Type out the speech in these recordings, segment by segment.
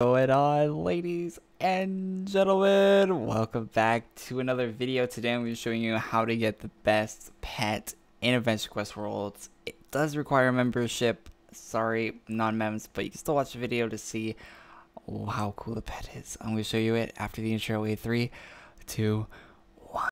going on ladies and gentlemen? Welcome back to another video. Today i'm going to be showing you how to get the best pet in adventure quest worlds. It does require membership. Sorry non-mems but you can still watch the video to see how cool the pet is. I'm going to show you it after the intro. Wait three two one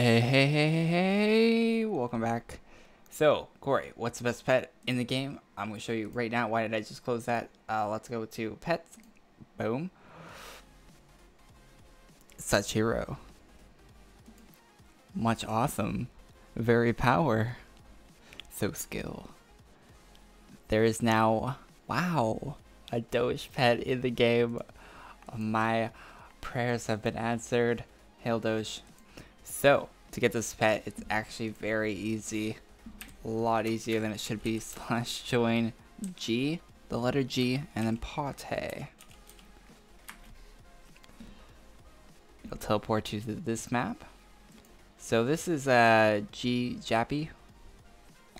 Hey, hey, hey, hey, welcome back. So, Korey, what's the best pet in the game? I'm going to show you right now. Why did I just close that? Uh, let's go to pets. Boom. Such hero. Much awesome. Very power. So skill. There is now, wow, a Doge pet in the game. My prayers have been answered. Hail Doge. So, to get this pet, it's actually very easy. A lot easier than it should be. Slash join G, the letter G, and then Pate. It'll teleport you to this map. So this is uh, G Jappy.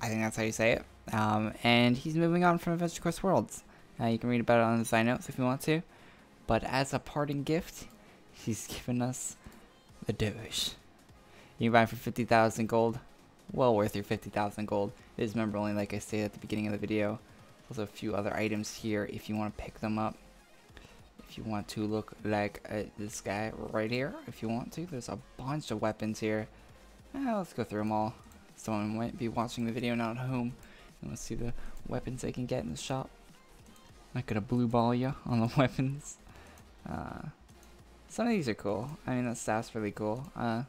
I think that's how you say it. Um, and he's moving on from Adventure Quest Worlds. Uh, you can read about it on the side notes if you want to. But as a parting gift, he's given us the Doge. You can buy for 50,000 gold. Well worth your 50,000 gold. It is member only like I stated at the beginning of the video. There's a few other items here if you want to pick them up. If you want to look like uh, this guy right here, if you want to. There's a bunch of weapons here. Eh, let's go through them all. Someone might be watching the video not at home. Let's see the weapons they can get in the shop. Not gonna blue ball you on the weapons. Uh, some of these are cool. I mean, that staff's really cool. Uh,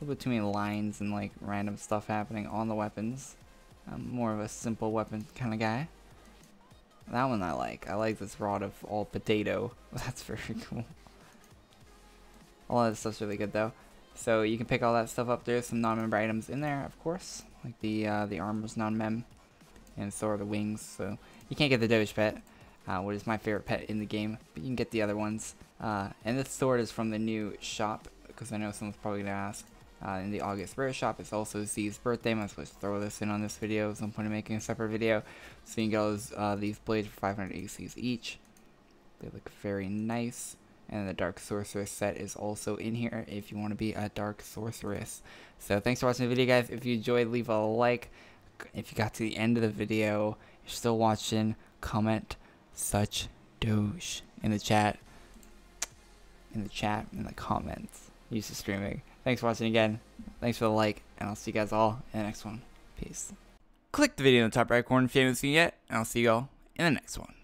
a little bit too many lines and like random stuff happening on the weapons. I'm more of a simple weapon kind of guy. That one I like. I like this rod of all potato. That's very cool. A lot of this stuff's really good though. So you can pick all that stuff up. There's some non-member items in there, of course. Like the uh, the armor's non-mem. And so are the wings. So you can't get the Doge pet, uh, which is my favorite pet in the game. But you can get the other ones. Uh, and this sword is from the new shop. Because I know someone's probably going to ask uh, in the August Rare Shop. It's also Z's birthday. I'm supposed to throw this in on this video. Some point of making a separate video. So you can get those, uh, these blades for 500 ACs each. They look very nice. And the Dark Sorceress set is also in here if you want to be a Dark Sorceress. So thanks for watching the video, guys. If you enjoyed, leave a like. If you got to the end of the video, you're still watching, comment such Doge in the chat. In the chat, in the comments. Use the streaming. Thanks for watching again. Thanks for the like, and I'll see you guys all in the next one. Peace. Click the video in the top right corner if you haven't seen it yet, and I'll see you all in the next one.